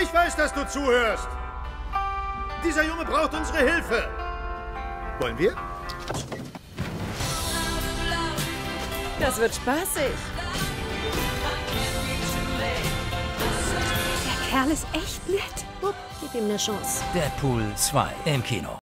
Ich weiß, dass du zuhörst. Dieser Junge braucht unsere Hilfe. Wollen wir? Das wird spaßig. Der Kerl ist echt nett. Oh, gib ihm eine Chance. Deadpool 2 im Kino.